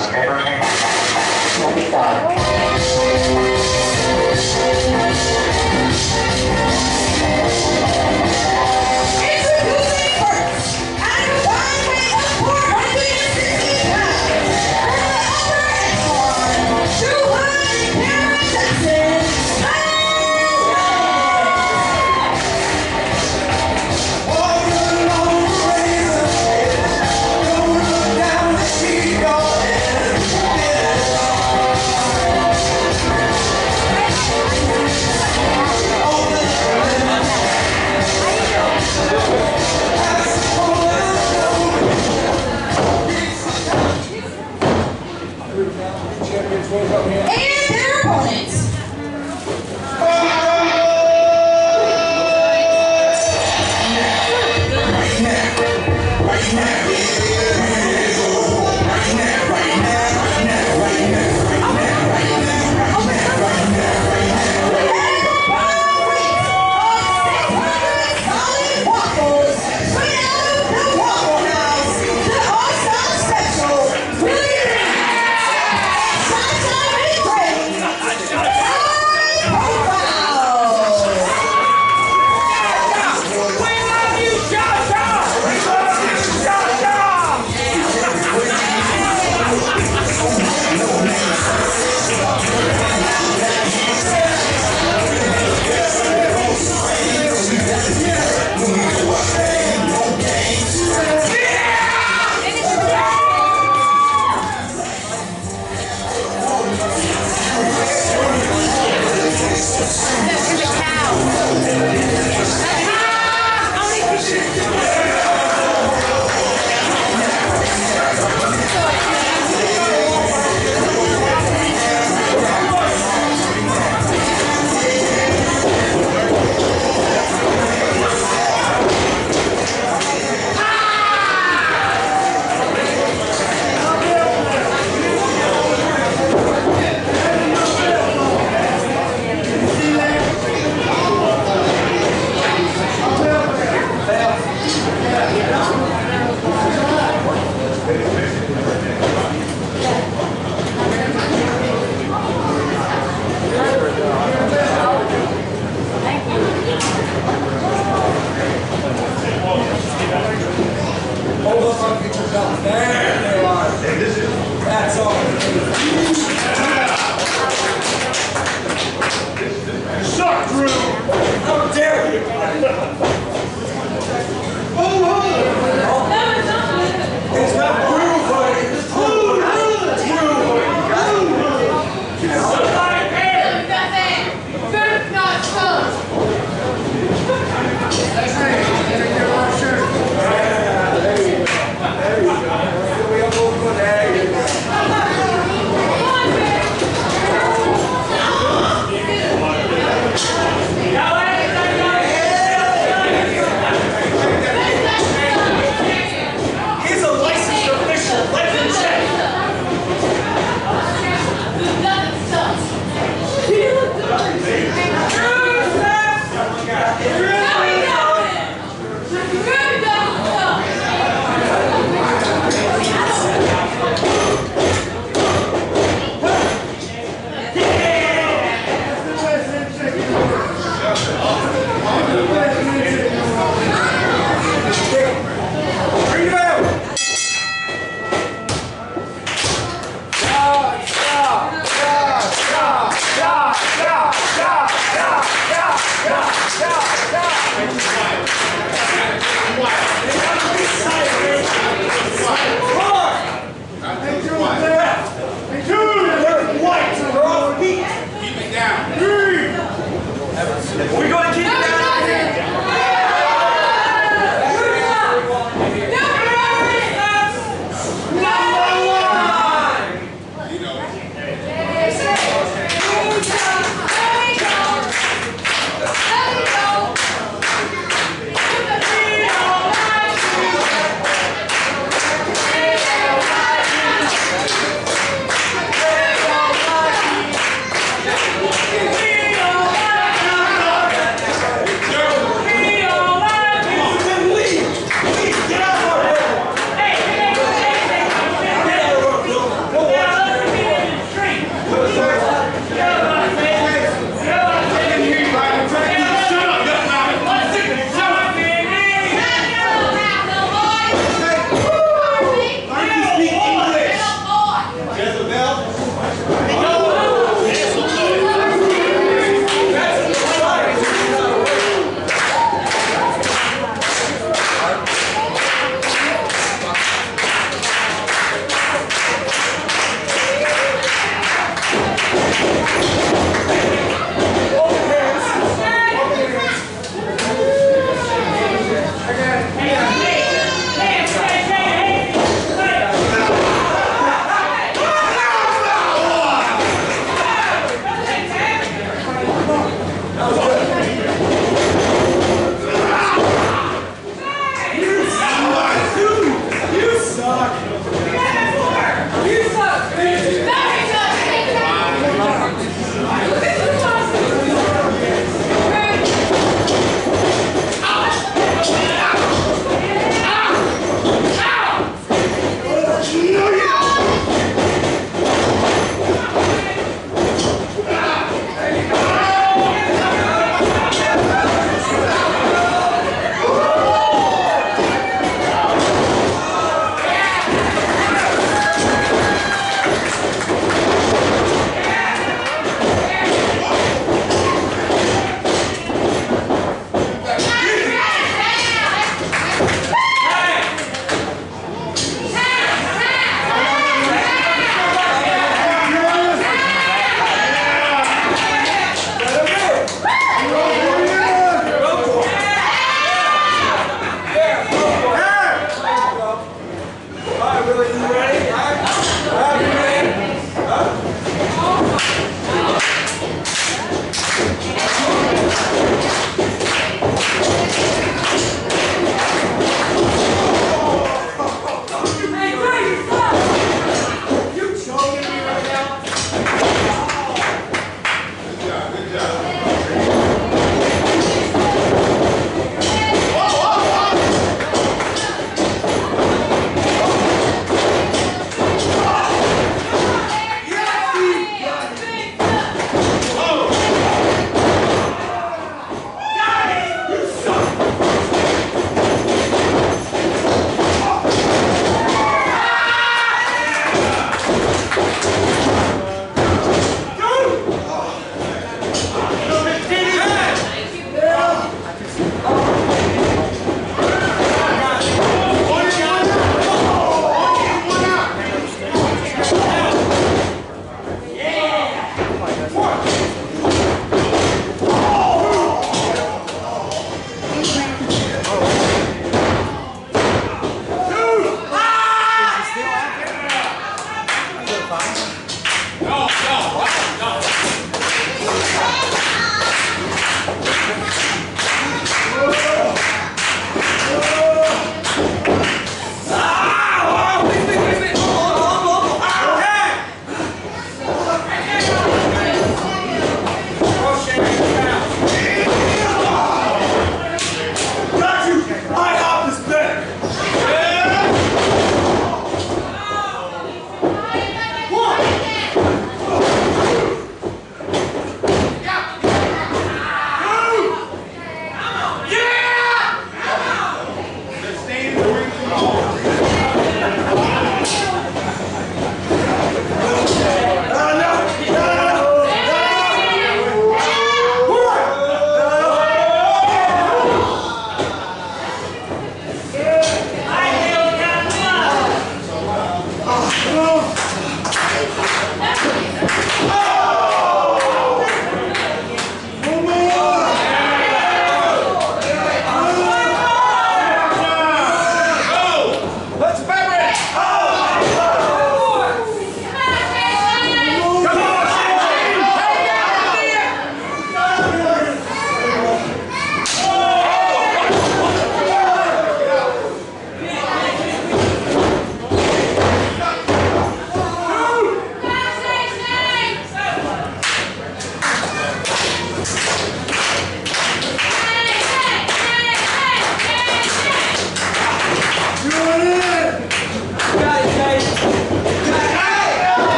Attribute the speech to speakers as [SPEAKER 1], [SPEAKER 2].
[SPEAKER 1] Abraham